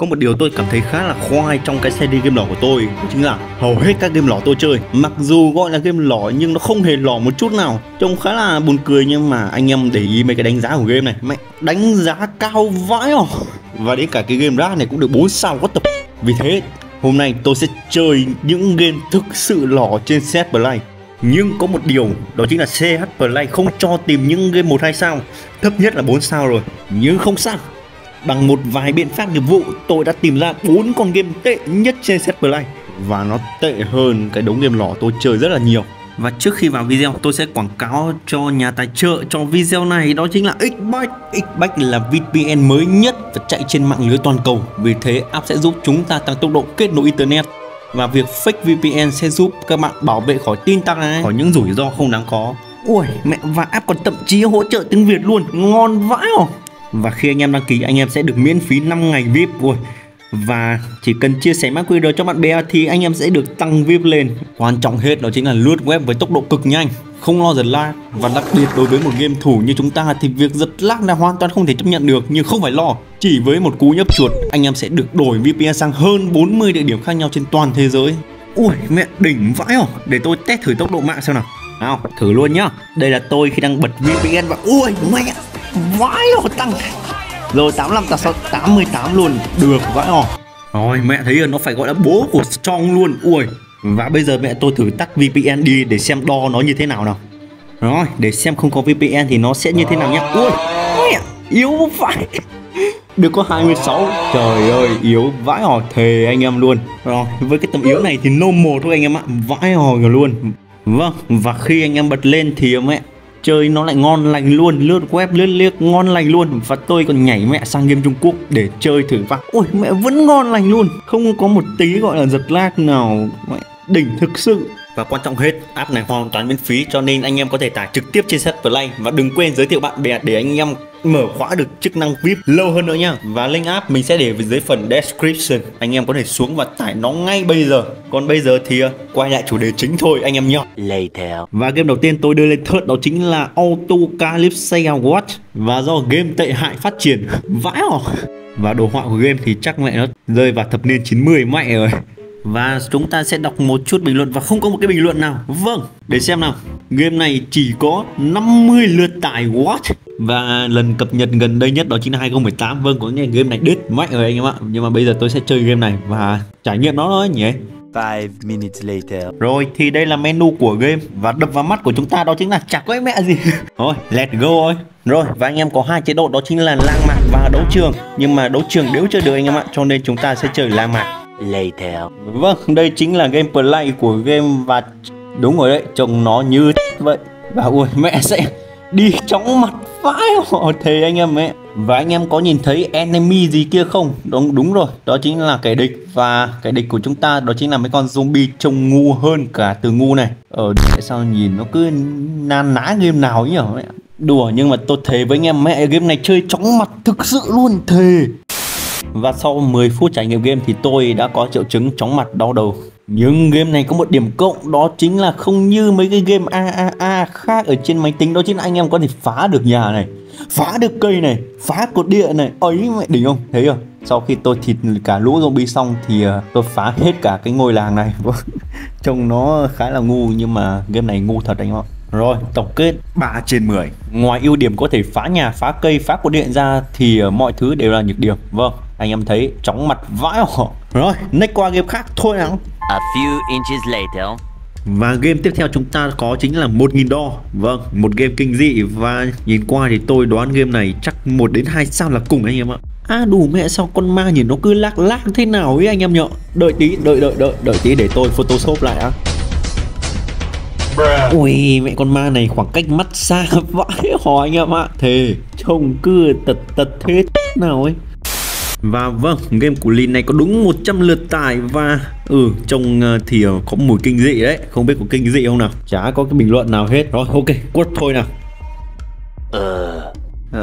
có một điều tôi cảm thấy khá là khoai trong cái series game lỏ của tôi, đó chính là hầu hết các game lỏ tôi chơi, mặc dù gọi là game lỏ nhưng nó không hề lỏ một chút nào, trông khá là buồn cười nhưng mà anh em để ý mấy cái đánh giá của game này. Mẹ, đánh giá cao vãi à và đến cả cái game rác này cũng được 4 sao, what the vì thế, hôm nay tôi sẽ chơi những game thực sự lỏ trên set Play. Nhưng có một điều, đó chính là CH Play không cho tìm những game 1 2 sao. Thấp nhất là 4 sao rồi, nhưng không sao bằng một vài biện pháp nghiệp vụ tôi đã tìm ra bốn con game tệ nhất trên CH Play. Và nó tệ hơn cái đống game lỏ tôi chơi rất là nhiều. Và trước khi vào video tôi sẽ quảng cáo cho nhà tài trợ cho video này. Đó chính là Xbyte Xbyte là VPN mới nhất và chạy trên mạng lưới toàn cầu. Vì thế app sẽ giúp chúng ta tăng tốc độ kết nối internet. Và việc fake VPN sẽ giúp các bạn bảo vệ khỏi tin tặc này. Khỏi những rủi ro không đáng có. Ui mẹ và app còn thậm chí hỗ trợ tiếng Việt luôn. Ngon vãi không và khi anh em đăng ký, anh em sẽ được miễn phí 5 ngày VIP ui và chỉ cần chia sẻ mã QR cho bạn bè thì anh em sẽ được tăng VIP lên. Quan trọng hết đó chính là lướt web với tốc độ cực nhanh, không lo giật lag và đặc biệt đối với một game thủ như chúng ta thì việc giật lag là hoàn toàn không thể chấp nhận được, nhưng không phải lo. Chỉ với một cú nhấp chuột, anh em sẽ được đổi VPN sang hơn 40 địa điểm khác nhau trên toàn thế giới. Ui, mẹ đỉnh vãi không để tôi test thử tốc độ mạng xem nào. Nào, thử luôn nhá. Đây là tôi khi đang bật VPN và ui, mẹ! Vãi rồi, tăng. Rồi 85 86 88 luôn. Được, vãi rồi rồi, mẹ thấy rồi nó phải gọi là bố của Strong luôn. Ui, và bây giờ mẹ tôi thử tắt VPN đi để xem đo nó như thế nào nào. Rồi, để xem không có VPN thì nó sẽ như thế nào nhá. Ui mẹ yếu phải được có 26 Trời ơi, yếu vãi hò thề anh em luôn. Rồi, với cái tầm yếu này thì normal thôi anh em ạ. Vãi hò luôn. Vâng và khi anh em bật lên thì mẹ chơi nó lại ngon lành luôn, lướt web, lướt liếc, ngon lành luôn. Và tôi còn nhảy mẹ sang game Trung Quốc để chơi thử và ôi, mẹ vẫn ngon lành luôn. Không có một tí gọi là giật lag nào, mẹ, đỉnh thực sự. Và quan trọng hết, app này hoàn toàn miễn phí cho nên anh em có thể tải trực tiếp trên set play. Và đừng quên giới thiệu bạn bè để anh em mở khóa được chức năng VIP lâu hơn nữa nha. Và link app mình sẽ để dưới phần description. Anh em có thể xuống và tải nó ngay bây giờ. Còn bây giờ thì uh, quay lại chủ đề chính thôi anh em nhé Later. và game đầu tiên tôi đưa lên thớt đó chính là Auto Calypso Watch. Và do game tệ hại phát triển vãi hò và đồ họa của game thì chắc mẹ nó rơi vào thập niên 90 mẹ rồi và chúng ta sẽ đọc một chút bình luận và không có một cái bình luận nào. Vâng, để xem nào Game này chỉ có 50 lượt tải What Và lần cập nhật gần đây nhất đó chính là 2018 Vâng, có nghĩa game này đứt mạnh rồi anh em ạ. Nhưng mà bây giờ tôi sẽ chơi game này và trải nghiệm nó thôi nhỉ. Five minutes later. rồi thì đây là menu của game và đập vào mắt của chúng ta đó chính là chả có mẹ gì. Thôi let's go thôi. Rồi và anh em có hai chế độ đó chính là lang mạc và đấu trường. Nhưng mà đấu trường đều chơi được anh em ạ Cho nên chúng ta sẽ chơi lang mạc. Later. Vâng, đây chính là game play của game và đúng rồi đấy, trông nó như vậy. Và ui mẹ sẽ đi chóng mặt vãi họ thề anh em mẹ. Và anh em có nhìn thấy enemy gì kia không? Đúng đúng rồi, đó chính là kẻ địch và kẻ địch của chúng ta đó chính là mấy con zombie trông ngu hơn cả từ ngu này. ở tại sao nhìn nó cứ na ná game nào ấy nhỉ mẹ. Đùa nhưng mà tôi thề với anh em mẹ game này chơi chóng mặt thực sự luôn thề. Và sau 10 phút trải nghiệm game thì tôi đã có triệu chứng chóng mặt đau đầu nhưng game này có một điểm cộng đó chính là không như mấy cái game AAA khác ở trên máy tính. Đó chính là anh em có thể phá được nhà này Phá được cây này, phá cột điện này. Ấy mẹ đỉnh không, thấy không Sau khi tôi thịt cả lũ zombie xong thì ờ, tôi phá hết cả cái ngôi làng này. Trông nó khá là ngu nhưng mà game này ngu thật anh em ạ. Rồi, tổng kết. 3 trên 10 Ngoài ưu điểm có thể phá nhà, phá cây, phá cột điện ra Thì ờ, mọi thứ đều là nhược điểm. Vâng, anh em thấy chóng mặt vãi họ. Rồi, next qua game khác thôi nào. A few inches later. Và game tiếp theo chúng ta có chính là 1.000 đo Vâng, một game kinh dị. Và nhìn qua thì tôi đoán game này chắc 1 đến 2 sao là cùng anh em ạ. À đủ mẹ sao con ma nhìn nó cứ lác lác thế nào ấy anh em nhở? Đợi tí, đợi đợi đợi, đợi tí để tôi photoshop lại á. Ui mẹ con ma này khoảng cách mắt xa vãi hò anh em ạ. Thề trông cứ tật tật thế nào ấy và vâng, game của Lin này có đúng 100 lượt tải và ừ trông ờ, thì ờ, có mùi kinh dị đấy, không biết có kinh dị không nào. Chả có cái bình luận nào hết. Rồi ok, quất thôi nào. Ờ,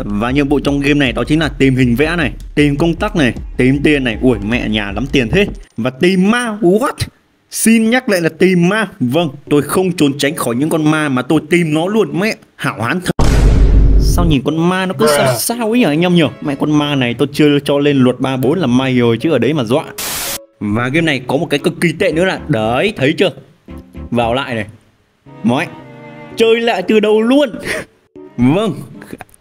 Và nhiệm vụ trong game này đó chính là tìm hình vẽ này, tìm công tắc này, tìm tiền này. Ui mẹ nhà lắm tiền thế. Và tìm ma. What? Xin nhắc lại là tìm ma. Vâng, tôi không trốn tránh khỏi những con ma mà tôi tìm nó luôn mẹ. Hảo hán thật. Sao nhìn con ma nó cứ sao sao ấy nhỉ anh em nhỉ mẹ con ma này tôi chưa cho lên luật 34 là may rồi chứ ở đấy mà dọa. Và game này có một cái cực kỳ tệ nữa là đấy thấy chưa? Vào lại này. Mói chơi lại từ đầu luôn. Vâng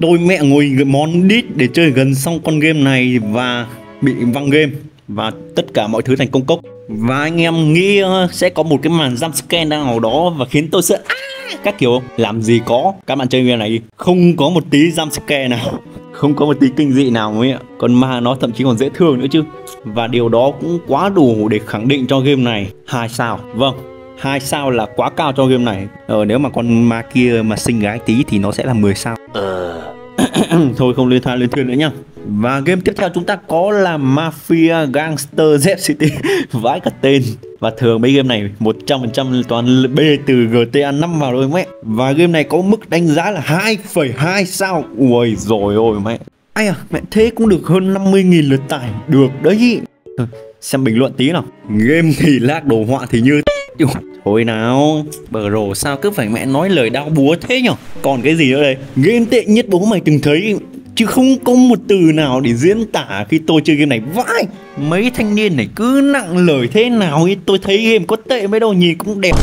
tôi mẹ ngồi món đít để chơi gần xong con game này và bị văng game và tất cả mọi thứ thành công cốc. Và anh em nghĩ ờ, sẽ có một cái màn jump scare nào đó và khiến tôi sợ "À!" các kiểu. Làm gì có các bạn chơi game này không có một tí jump scare nào. Không có một tí kinh dị nào mới ạ. Còn ma nó thậm chí còn dễ thương nữa chứ. Và điều đó cũng quá đủ để khẳng định cho game này. Hai sao. Vâng hai sao là quá cao cho game này. Ờ, nếu mà con ma kia mà xinh gái tí thì nó sẽ là 10 sao. Ờ. thôi không liên than liên thuyền nữa nhá. Và game tiếp theo chúng ta có là Mafia Gangster Z City. Vãi cả tên. Và thường mấy game này 100% toàn B từ GTA 5 vào thôi mẹ. Và game này có mức đánh giá là 2,2 sao. Ui rồi ôi mẹ. Ai à mẹ thế cũng được hơn 50.000 lượt tải. Được đấy. Thôi, xem bình luận tí nào. Game thì lag đồ họa thì như Thôi nào Bờ rồ sao cứ phải mẹ nói lời đau búa thế nhở? Còn cái gì nữa đây? Game tệ nhất bố mày từng thấy Chứ không có một từ nào để diễn tả khi tôi chơi game này. Vãi Mấy thanh niên này cứ nặng lời thế nào ấy Tôi thấy game có tệ mấy đâu nhìn cũng đẹp.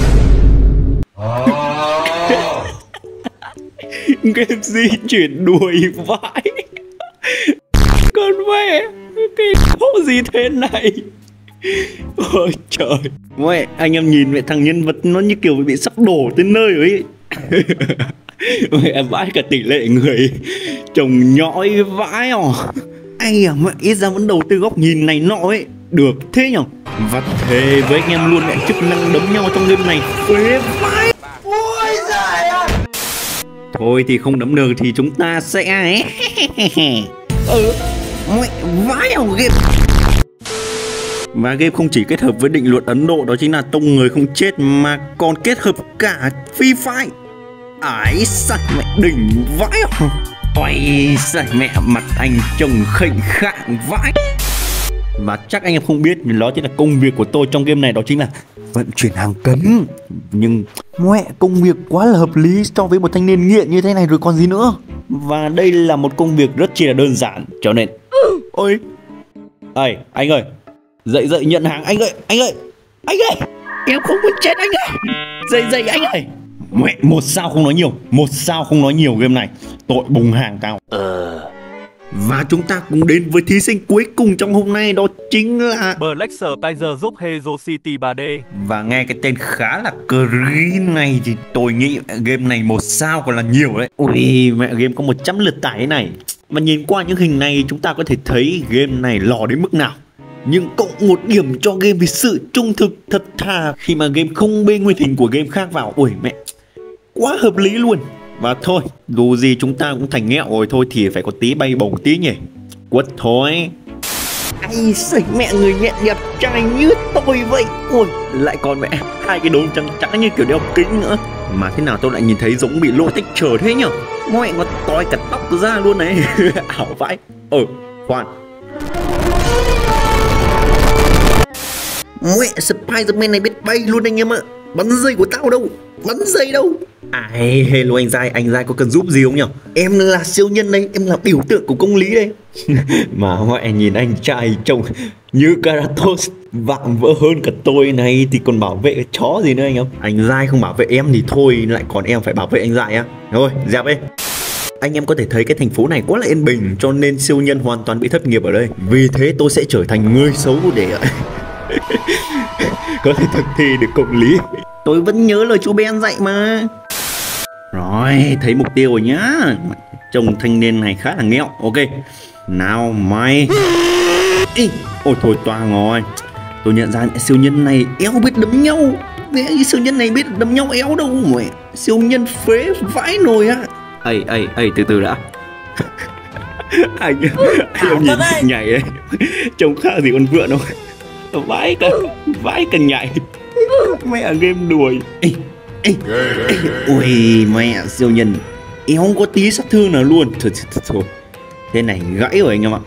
Game di chuyển đuổi vãi. Con mẹ Cái khổ gì thế này Ôi trời. Mẹ anh em nhìn mẹ thằng nhân vật nó như kiểu bị sắp đổ tới nơi ấy Mẹ vãi cả tỷ lệ người. Chồng nhõi vãi à Ây à mẹ ít ra vẫn đầu tư góc nhìn này nọ ấy. Được thế nhở? Và thề với anh em luôn, mẹ chức năng đấm nhau trong game này. Phế vãi. Ôi giời ơi. Thôi thì không đấm được thì chúng ta sẽ Ừ Mẹ, vãi à game và game không chỉ kết hợp với định luật Ấn Độ đó chính là tông người không chết mà còn kết hợp cả phi phai, Ái sạch mẹ đỉnh vãi. Ôi sạch mẹ mặt anh trông khệnh khạng vãi. Và chắc anh em không biết đó chính là công việc của tôi trong game này đó chính là vận chuyển hàng cấn. Nhưng mẹ công việc quá là hợp lý so với một thanh niên nghiện như thế này rồi còn gì nữa. Và đây là một công việc rất chỉ là đơn giản cho nên Ôi Ê anh ơi Dậy dậy nhận hàng. Anh ơi Anh ơi Anh ơi. Em không muốn chết anh ơi. Dậy dậy anh ơi. Mẹ một sao không nói nhiều Một sao không nói nhiều game này. Tội bùng hàng cao. Và chúng ta cũng đến với thí sinh cuối cùng trong hôm nay Đó chính là Black Tiger giúp Hero City 3D. Và nghe cái tên khá là green này Thì tôi nghĩ game này một sao còn là nhiều đấy. Ui mẹ game có 100 lượt tải thế này. Và nhìn qua những hình này chúng ta có thể thấy game này lò đến mức nào. Nhưng cộng một điểm cho game vì sự trung thực thật thà. Khi mà game không bê nguyên hình của game khác vào ui mẹ, quá hợp lý luôn. Và thôi, dù gì chúng ta cũng thành nghẹo rồi, thôi thì phải có tí bay bổng tí nhỉ. Quất thôi. Ai sẩy mẹ người nhẹ đẹp trai như tôi vậy? Ui lại còn mẹ, hai cái đốm trắng trắng như kiểu đeo kính nữa. Mà thế nào tôi lại nhìn thấy giống bị lỗ tích trở thế nhở? Mẹ nó toi cả tóc ra luôn này ảo vãi. Ờ khoan. Mẹ Spiderman này biết bay luôn anh em ạ. Bắn dây của tao đâu Bắn dây đâu. Ai hello anh Giai Anh Giai có cần giúp gì không nhỉ? Em là siêu nhân đây Em là biểu tượng của công lý đây. Mà mẹ nhìn anh trai trông Như Karatos Vạm vỡ hơn cả tôi này Thì còn bảo vệ cái chó gì nữa anh em Anh Giai không bảo vệ em thì thôi Lại còn em phải bảo vệ anh Giai á. Thôi dẹp đi. Anh em có thể thấy cái thành phố này quá là yên bình cho nên siêu nhân hoàn toàn bị thất nghiệp ở đây. Vì thế tôi sẽ trở thành người xấu để có thể thực thi được công lý. Tôi vẫn nhớ lời chú Ben dạy mà. Rồi thấy mục tiêu rồi nhá. Trông thanh niên này khá là nghẹo. Ok nào mày. Ý, ôi thôi toang rồi tôi nhận ra mẹ siêu nhân này éo biết đấm nhau. Mẹ cái siêu nhân này biết đấm nhau éo đâu mẹ. Siêu nhân phế vãi nồi á. Ây ây ây từ từ đã. Anh anh nhìn nhảy ấy. Trông khác gì con vượn không vãi cả vãi cả nhảy. Mẹ game đuổi. Ê, ê, ê, ui mẹ siêu nhân. Éo không có tí sát thương nào luôn. Thôi, thôi, thôi, thôi. thế này gãy rồi anh em ạ.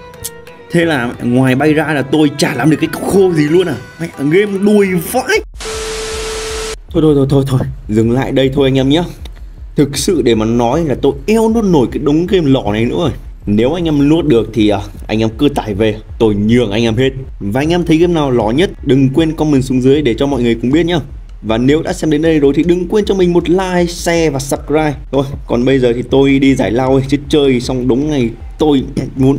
Thế là ngoài bay ra là tôi chả làm được cái cọc khô gì luôn à. Mẹ game đuổi vãi. Thôi thôi thôi thôi thôi. Dừng lại đây thôi anh em nhé. Thực sự để mà nói là tôi eo nuốt nổi cái đống game lỏ này nữa rồi nếu anh em nuốt được thì à, anh em cứ tải về Tôi nhường anh em hết. Và anh em thấy game nào lỏ nhất Đừng quên comment xuống dưới để cho mọi người cùng biết nhá. Và nếu đã xem đến đây rồi thì đừng quên cho mình một like, share và subscribe. Thôi, còn bây giờ thì tôi đi giải lao ấy, chứ chơi xong đúng ngày tôi muốn.